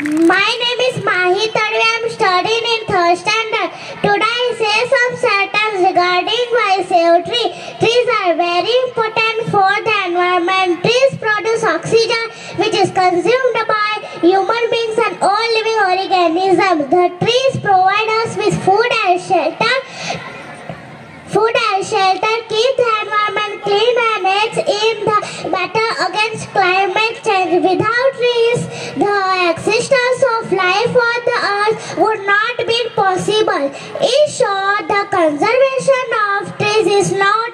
My name is Mahi Tadvi. I am studying in third standard. Today I say some sentence regarding why CO3. Trees are very important for the environment. Trees produce oxygen which is consumed by human beings and all living organisms. The trees provide us with food and shelter. Food and shelter keep the without trees, the existence of life on the earth would not be possible. In short, the conservation of trees is not